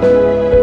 Música